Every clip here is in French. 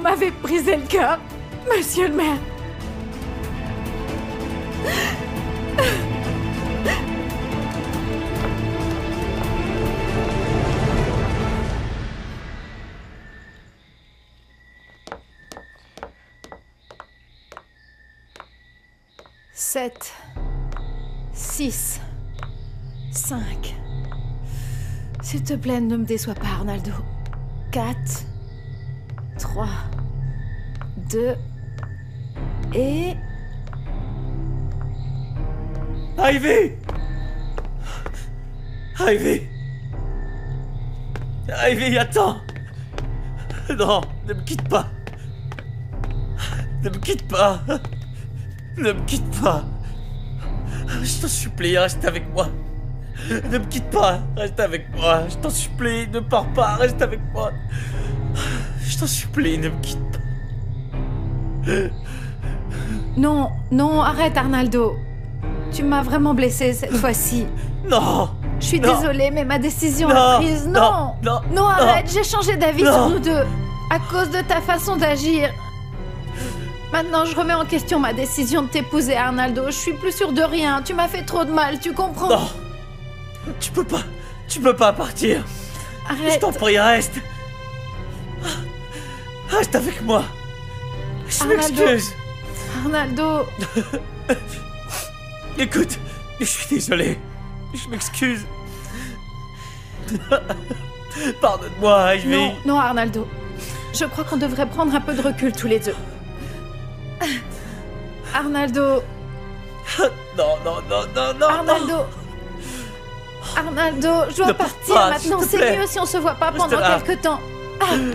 m'avez brisé le cœur, monsieur le maire. Sept, six, cinq. S'il te plaît, ne me déçois pas, Arnaldo. Quatre, trois, et... Ivy Ivy Ivy, attends. Non, ne me quitte pas. Ne me quitte pas. Ne me quitte pas. Je t'en supplie, reste avec moi. Ne me quitte pas, reste avec moi. Je t'en supplie, ne pars pas, reste avec moi. Je t'en supplie, ne me quitte pas Non, non, arrête, Arnaldo. Tu m'as vraiment blessé cette fois-ci. Non Je suis Non. désolée, mais ma décision est prise. non, Non, non, non, arrête, j'ai changé d'avis sur nous deux. À cause de ta façon d'agir. Maintenant, je remets en question ma décision de t'épouser, Arnaldo. Je suis plus sûre de rien. Tu m'as fait trop de mal, tu comprends? Non Tu peux pas Tu peux pas partir Je Arrête. t'en prie, reste Reste avec moi Je m'excuse Arnaldo, Écoute, je suis désolé. Je m'excuse. Pardonne-moi, Ivy. non, non, Arnaldo. Je crois qu'on devrait prendre un peu de recul tous les deux. Arnaldo, Non, non, non, non, non. Arnaldo. Arnaldo, je dois partir pas, maintenant. C'est mieux si on se voit pas pendant là. quelque temps. Ivy.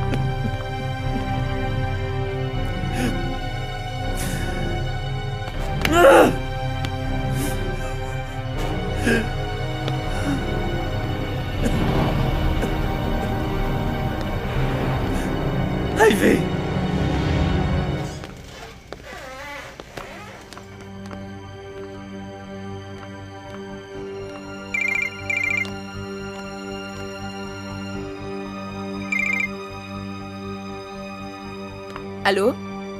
Allô?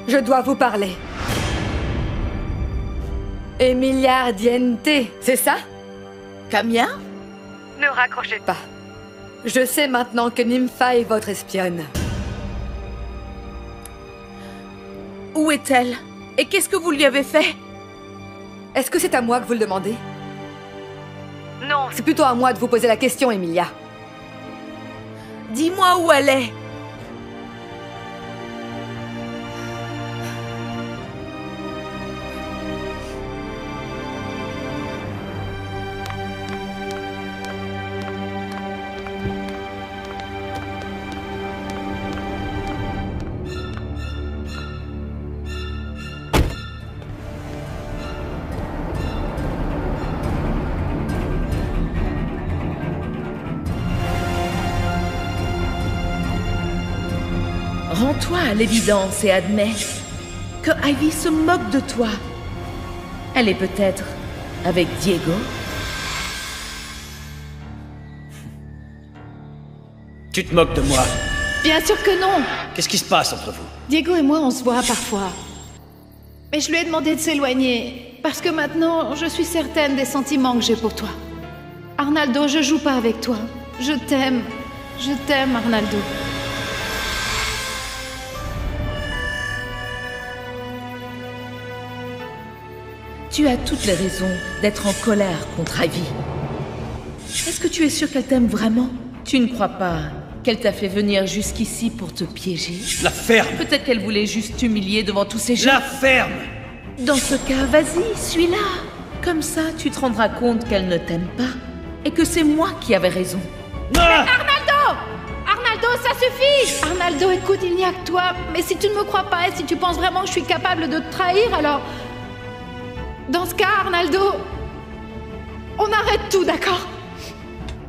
Je dois vous parler. Emilia Ardiente, c'est ça? Camia Ne raccrochez pas. Je sais maintenant que Nympha est votre espionne. Où est-elle? Et qu'est-ce que vous lui avez fait? Est-ce que c'est à moi que vous le demandez? Non, c'est plutôt à moi de vous poser la question, Emilia. Dis-moi où elle est l'évidence et admets que Ivy se moque de toi. Elle est peut-être avec Diego Tu te moques de moi. Bien sûr que non. Qu'est-ce qui se passe entre vous? Diego et moi, on se voit parfois. Mais je lui ai demandé de s'éloigner, parce que maintenant, je suis certaine des sentiments que j'ai pour toi. Arnaldo, je joue pas avec toi. Je t'aime. Je t'aime, Arnaldo. Tu as toutes les raisons d'être en colère contre Ivy. Est-ce que tu es sûr qu'elle t'aime vraiment? Tu ne crois pas qu'elle t'a fait venir jusqu'ici pour te piéger? La ferme Peut-être qu'elle voulait juste t'humilier devant tous ces gens. La ferme Dans ce cas, vas-y, suis-la. Comme ça, tu te rendras compte qu'elle ne t'aime pas et que c'est moi qui avais raison. Ah Arnaldo Arnaldo, ça suffit Arnaldo, écoute, il n'y a que toi. Mais si tu ne me crois pas et si tu penses vraiment que je suis capable de te trahir, alors... Dans ce cas, Arnaldo, on arrête tout, d'accord?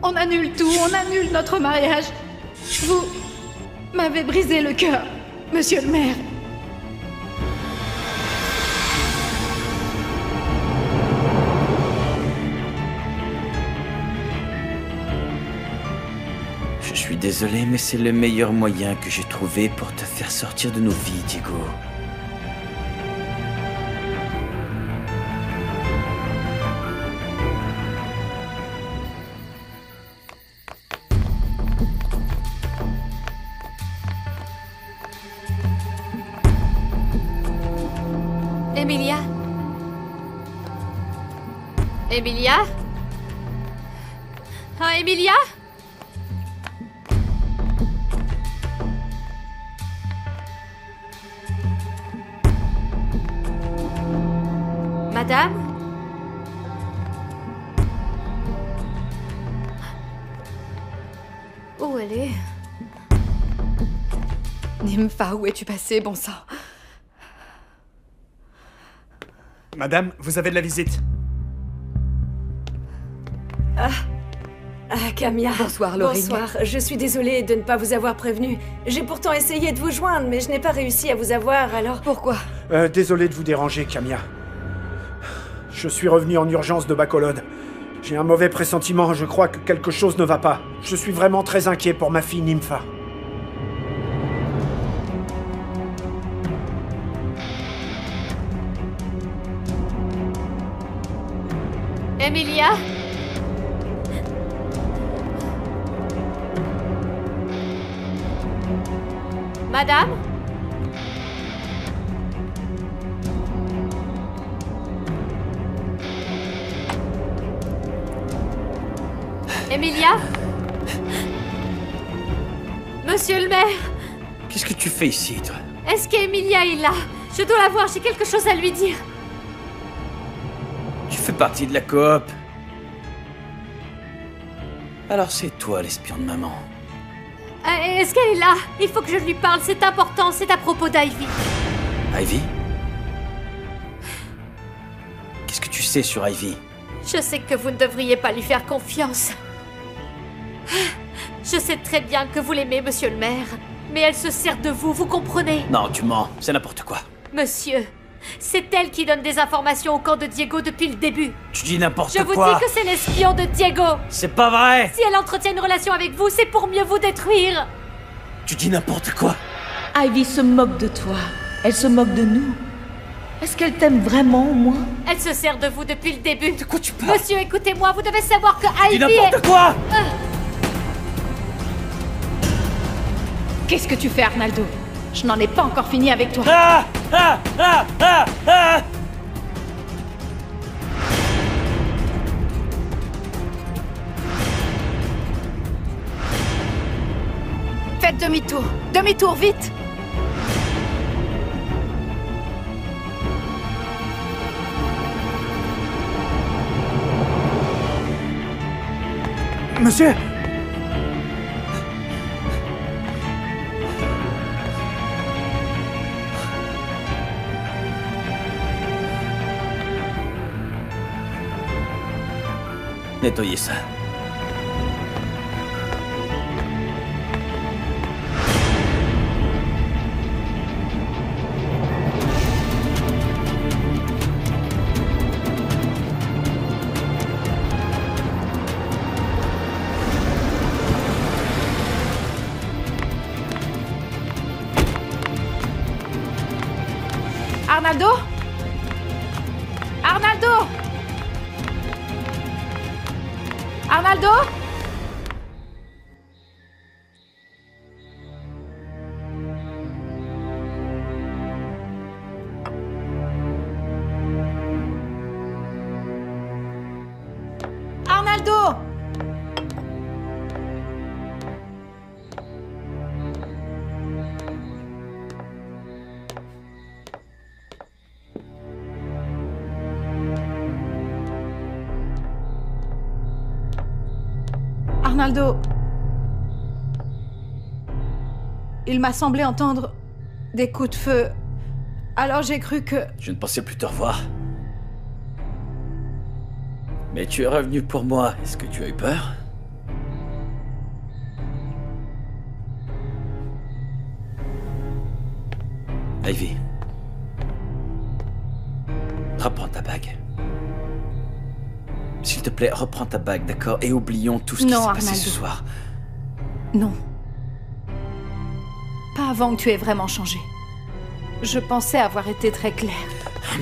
On annule tout, on annule notre mariage. Vous m'avez brisé le cœur, monsieur le maire. Je suis désolé, mais c'est le meilleur moyen que j'ai trouvé pour te faire sortir de nos vies, Diego. Emilia? Ah, Emilia? Madame? Où elle est? Nympha, où es-tu passée, bon sang? Madame, vous avez de la visite. Ah, Camilla. Bonsoir, Laurine. Bonsoir. Je suis désolée de ne pas vous avoir prévenu. J'ai pourtant essayé de vous joindre, mais je n'ai pas réussi à vous avoir, alors... Pourquoi Euh, désolé de vous déranger, Camilla. Je suis revenu en urgence de Bacolode. J'ai un mauvais pressentiment, je crois que quelque chose ne va pas. Je suis vraiment très inquiet pour ma fille Nympha. Emilia? Madame? Emilia? Monsieur le maire? Qu'est-ce que tu fais ici, toi? Est-ce qu'Emilia est là? Je dois la voir, j'ai quelque chose à lui dire. Tu fais partie de la coop. Alors c'est toi l'espion de maman. Euh, Est-ce qu'elle est là? Il faut que je lui parle, c'est important, c'est à propos d'Ivy. Ivy? Qu'est-ce que tu sais sur Ivy? Je sais que vous ne devriez pas lui faire confiance. Je sais très bien que vous l'aimez, monsieur le maire. Mais elle se sert de vous, vous comprenez? Non, tu mens, c'est n'importe quoi. Monsieur, c'est elle qui donne des informations au camp de Diego depuis le début. Tu dis n'importe Je vous quoi. dis que c'est l'espion de Diego. C'est pas vrai Si elle entretient une relation avec vous, c'est pour mieux vous détruire. Tu dis n'importe quoi Ivy se moque de toi. Elle se moque de nous. Est-ce qu'elle t'aime vraiment, moi? Elle se sert de vous depuis le début. De quoi tu parles? Monsieur, écoutez-moi, vous devez savoir que Tu dis Ivy est... n'importe quoi Qu'est-ce que tu fais, Arnaldo? Je n'en ai pas encore fini avec toi. Ah Ah Ah Ah Faites demi-tour. Demi-tour, vite Monsieur Nettoyez ça. Arnaldo Arnaldo Arnaldo. Il m'a semblé entendre des coups de feu. Alors j'ai cru que... Je ne pensais plus te revoir. Mais tu es revenu pour moi. Est-ce que tu as eu peur? Ivy. Plaît, reprends ta bague, d'accord? Et oublions tout ce qui s'est passé ce soir. Non, Pas avant que tu aies vraiment changé. Je pensais avoir été très claire.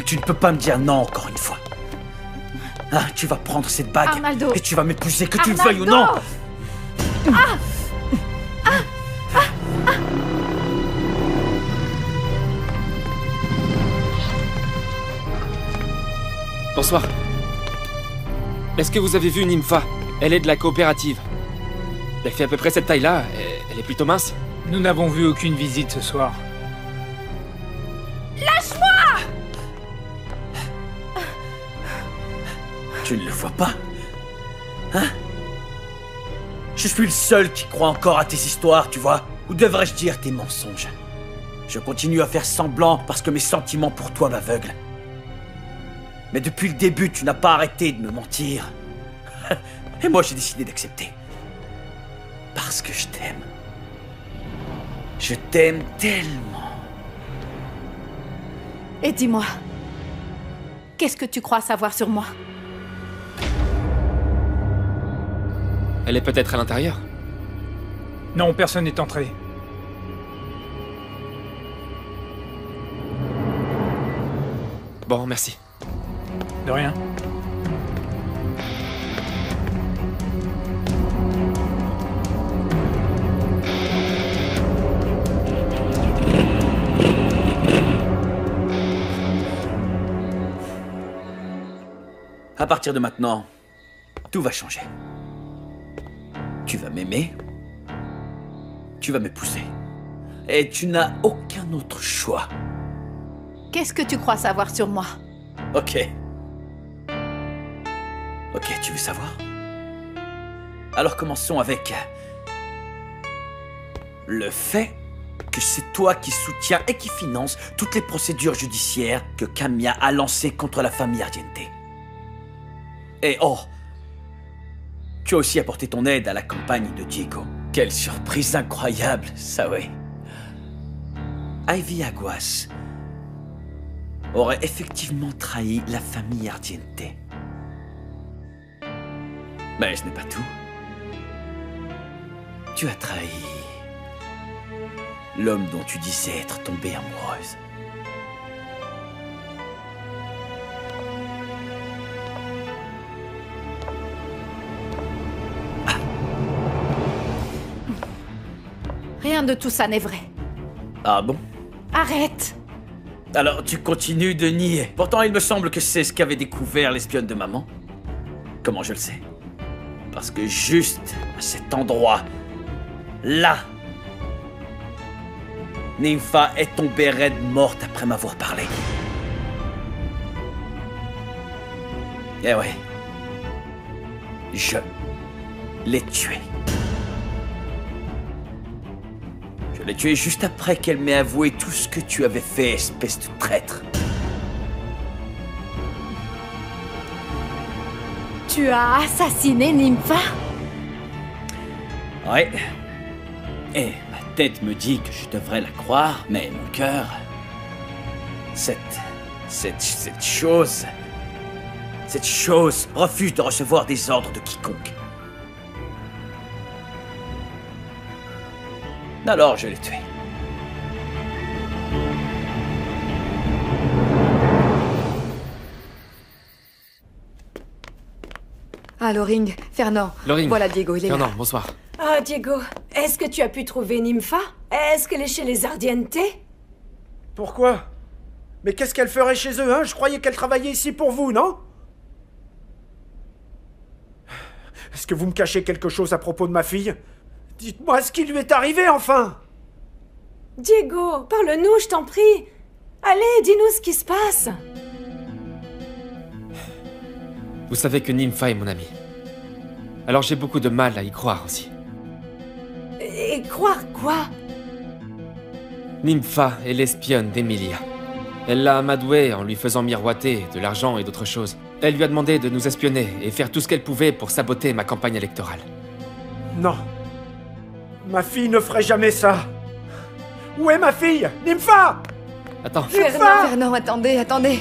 Tu ne peux pas me dire non encore une fois. Ah, tu vas prendre cette bague Arnaldo. et tu vas m'épouser, que tu le veuilles ou non. Bonsoir. Est-ce que vous avez vu Nympha? Elle est de la coopérative. Elle fait à peu près cette taille-là. et Elle est plutôt mince. Nous n'avons vu aucune visite ce soir. Tu ne le vois pas? Hein? Je suis le seul qui croit encore à tes histoires, tu vois Ou devrais-je dire tes mensonges? Je continue à faire semblant parce que mes sentiments pour toi m'aveuglent. Mais depuis le début, tu n'as pas arrêté de me mentir. Et moi, j'ai décidé d'accepter. Parce que je t'aime. Je t'aime tellement. Et dis-moi, qu'est-ce que tu crois savoir sur moi? Elle est peut-être à l'intérieur. Non, personne n'est entré. Bon, merci. De rien. À partir de maintenant, tout va changer. Tu vas m'aimer. Tu vas m'épouser. Et tu n'as aucun autre choix. Qu'est-ce que tu crois savoir sur moi? Ok. Ok, tu veux savoir? Alors commençons avec le fait que c'est toi qui soutiens et qui finance toutes les procédures judiciaires que Camilla a lancées contre la famille Ardiente. Et oh Tu as aussi apporté ton aide à la campagne de Diego. Quelle surprise incroyable, ça oui. Ivy Aguas aurait effectivement trahi la famille Ardiente. Mais ce n'est pas tout. Tu as trahi l'homme dont tu disais être tombée amoureuse. Rien de tout ça n'est vrai. Ah bon? Arrête Alors tu continues de nier. Pourtant il me semble que c'est ce qu'avait découvert l'espionne de maman. Comment je le sais? Parce que juste à cet endroit, là, Nympha est tombée raide morte après m'avoir parlé. Eh ouais. Je l'ai tuée. Je l'ai tuée juste après qu'elle m'ait avoué tout ce que tu avais fait, espèce de traître. Tu as assassiné Nympha? Ouais. Et ma tête me dit que je devrais la croire, mais mon cœur. Cette. Cette. Cette chose. Cette chose refuse de recevoir des ordres de quiconque. Alors je l'ai tué. Ah, Loring, Fernand. Loring. Voilà Diego, il est Fernand, là. bonsoir. Ah, Diego, est-ce que tu as pu trouver Nympha? Est-ce qu'elle est chez les Ardiente? Pourquoi? Mais qu'est-ce qu'elle ferait chez eux, hein? Je croyais qu'elle travaillait ici pour vous, non? Est-ce que vous me cachez quelque chose à propos de ma fille? Dites-moi ce qui lui est arrivé, enfin Diego, parle-nous, je t'en prie. Allez, dis-nous ce qui se passe. Vous savez que Nympha est mon ami. Alors j'ai beaucoup de mal à y croire aussi. Et croire quoi? Nympha est l'espionne d'Emilia. Elle l'a amadouée en lui faisant miroiter de l'argent et d'autres choses. Elle lui a demandé de nous espionner et faire tout ce qu'elle pouvait pour saboter ma campagne électorale. Non. Ma fille ne ferait jamais ça. Où est ma fille? Nympha Attends, Fernand, Fernand, attendez, attendez.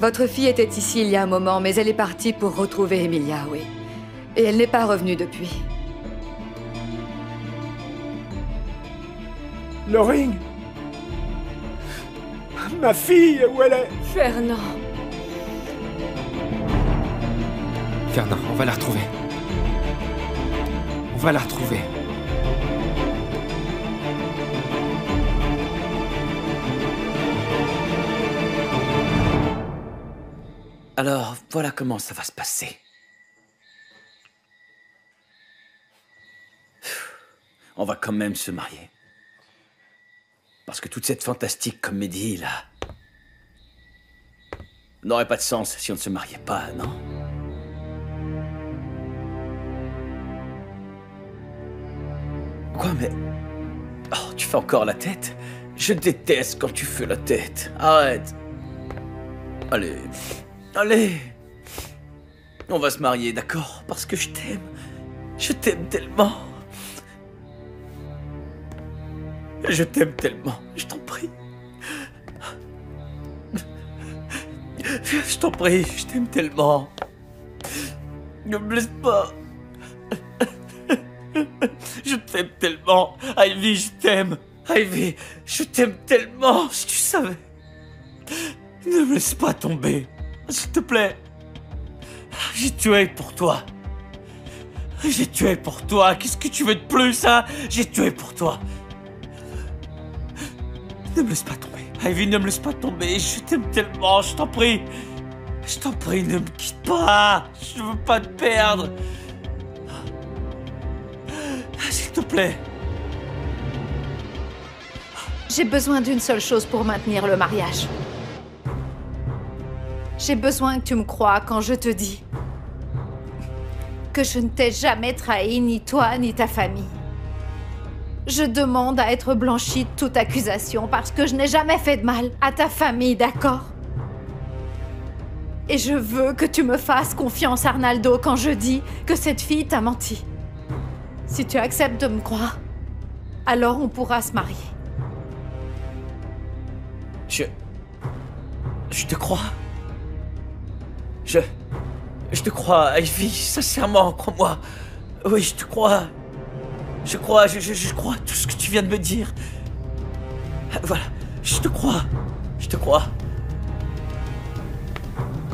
Votre fille était ici il y a un moment, mais elle est partie pour retrouver Emilia, oui. Et elle n'est pas revenue depuis. Le ring Ma fille, où elle est? Fernand. Fernand, on va la retrouver. On va la retrouver. Alors, voilà comment ça va se passer. On va quand même se marier. Parce que toute cette fantastique comédie, là, n'aurait pas de sens si on ne se mariait pas, non? Quoi, mais... Oh, tu fais encore la tête? Je déteste quand tu fais la tête. Arrête. Allez. Allez. On va se marier, d'accord? Parce que je t'aime. Je t'aime tellement. Je t'aime tellement. Je t'en prie. Je t'en prie, je t'aime tellement. Ne me laisse pas. Je t'aime tellement. Ivy, je t'aime. Ivy, je t'aime tellement. Si tu savais. Ne me laisse pas tomber. S'il te plaît. J'ai tué pour toi. J'ai tué pour toi. Qu'est-ce que tu veux de plus, hein? J'ai tué pour toi. Ne me laisse pas tomber. Ivy, ne me laisse pas tomber. Je t'aime tellement. Je t'en prie. Je t'en prie, ne me quitte pas. Je veux pas te perdre. S'il te plaît. J'ai besoin d'une seule chose pour maintenir le mariage. J'ai besoin que tu me crois quand je te dis que je ne t'ai jamais trahi, ni toi, ni ta famille. Je demande à être blanchie de toute accusation parce que je n'ai jamais fait de mal à ta famille, d'accord? Et je veux que tu me fasses confiance, Arnaldo, quand je dis que cette fille t'a menti. Si tu acceptes de me croire, alors on pourra se marier. Je. Je te crois. Je. Je te crois, Ivy, sincèrement, crois-moi. Oui, je te crois. Je crois, je, crois tout ce que tu viens de me dire. Voilà, je te crois. Je te crois.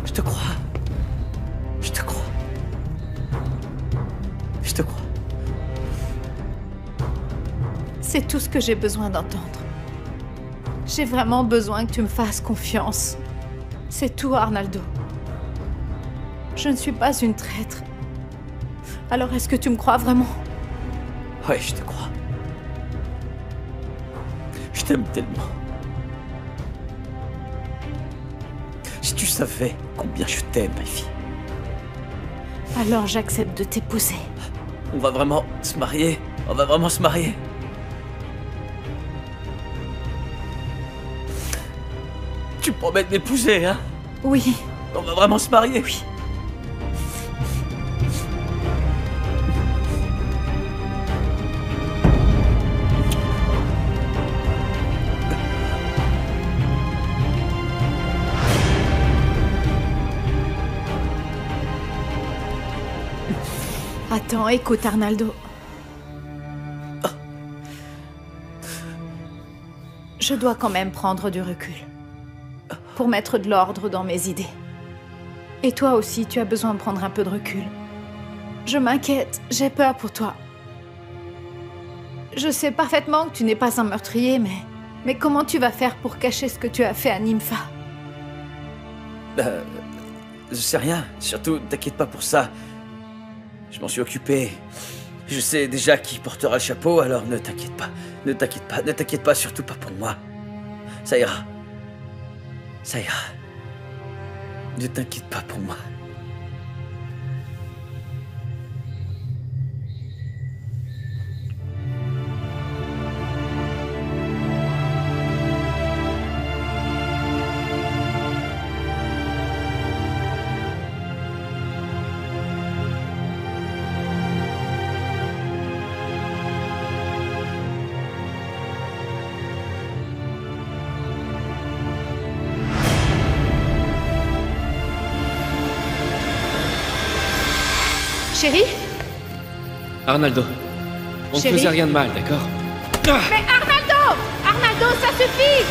Je te crois. Je te crois. Je te crois. C'est tout ce que j'ai besoin d'entendre. J'ai vraiment besoin que tu me fasses confiance. C'est tout, Arnaldo. Je ne suis pas une traître. Alors est-ce que tu me crois vraiment? Ouais, je te crois. Je t'aime tellement. Si tu savais combien je t'aime, Ivy. Alors j'accepte de t'épouser. On va vraiment se marier. On va vraiment se marier. Tu promets de m'épouser, hein? Oui, On va vraiment se marier? Oui. Attends, écoute Arnaldo. Je dois quand même prendre du recul. Pour mettre de l'ordre dans mes idées. Et toi aussi, tu as besoin de prendre un peu de recul. Je m'inquiète, j'ai peur pour toi. Je sais parfaitement que tu n'es pas un meurtrier, mais... Mais comment tu vas faire pour cacher ce que tu as fait à Nympha? Euh, je sais rien. Surtout, t'inquiète pas pour ça. Je m'en suis occupé. Je sais déjà qui portera le chapeau, alors ne t'inquiète pas. Ne t'inquiète pas, ne t'inquiète pas, surtout pas pour moi. Ça ira. Ça ira. Ne t'inquiète pas pour moi. Chérie Arnaldo, on ne faisait rien de mal, d'accord Mais Arnaldo Arnaldo, ça suffit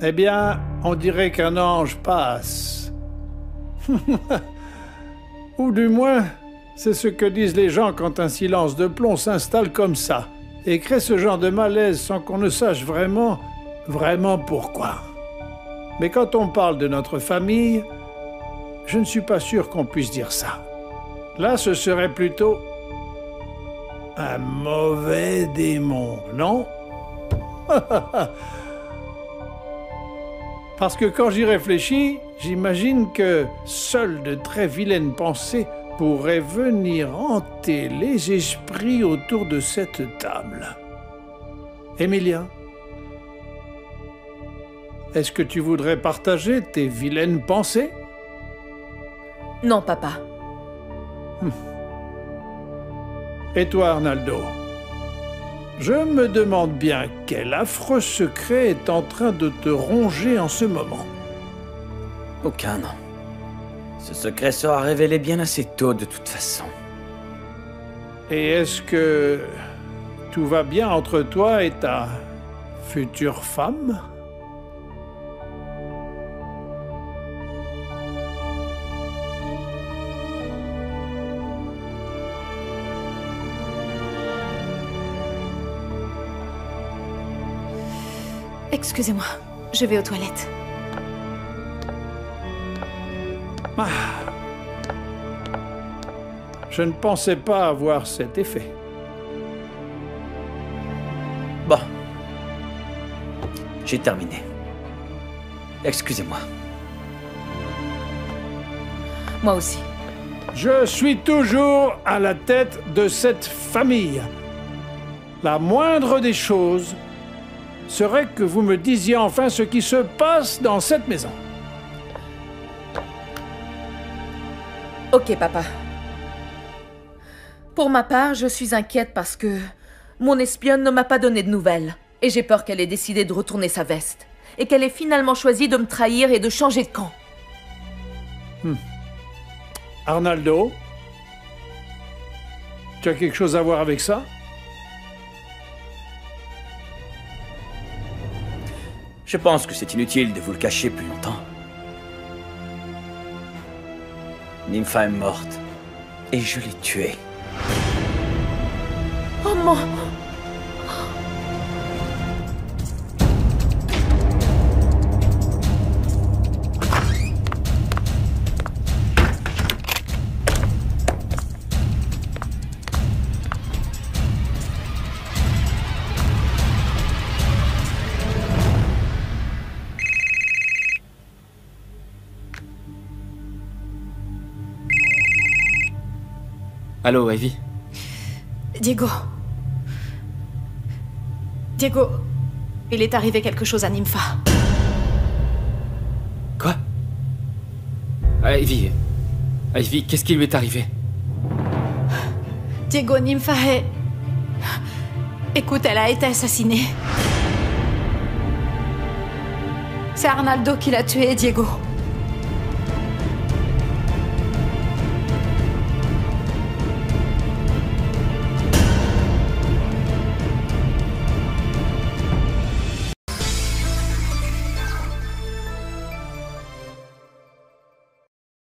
Eh bien, on dirait qu'un ange passe. Ou du moins, c'est ce que disent les gens quand un silence de plomb s'installe comme ça et crée ce genre de malaise sans qu'on ne sache vraiment, vraiment pourquoi? Mais quand on parle de notre famille, je ne suis pas sûr qu'on puisse dire ça. Là, ce serait plutôt un mauvais démon, non? Parce que quand j'y réfléchis, j'imagine que seules de très vilaines pensées pourraient venir hanter les esprits autour de cette table. Emilia, est-ce que tu voudrais partager tes vilaines pensées? Non, papa. Et toi, Arnaldo? Je me demande bien quel affreux secret est en train de te ronger en ce moment. Aucun, non. Ce secret sera révélé bien assez tôt de toute façon. Et est-ce que tout va bien entre toi et ta future femme? Excusez-moi, je vais aux toilettes. Je ne pensais pas avoir cet effet. Bon. J'ai terminé. Excusez-moi. Moi aussi. Je suis toujours à la tête de cette famille. La moindre des choses serait que vous me disiez enfin ce qui se passe dans cette maison. Ok, papa. Pour ma part, je suis inquiète parce que mon espionne ne m'a pas donné de nouvelles. Et j'ai peur qu'elle ait décidé de retourner sa veste. Et qu'elle ait finalement choisi de me trahir et de changer de camp. Arnaldo Tu as quelque chose à voir avec ça? Je pense que c'est inutile de vous le cacher plus longtemps. Nympha est morte. Et je l'ai tuée. Oh mon... Allô, Ivy Diego. Diego, il est arrivé quelque chose à Nympha. Quoi? Ivy. Ivy, qu'est-ce qui lui est arrivé? Diego, Nympha est... Écoute, elle a été assassinée. C'est Arnaldo qui l'a tuée, Diego.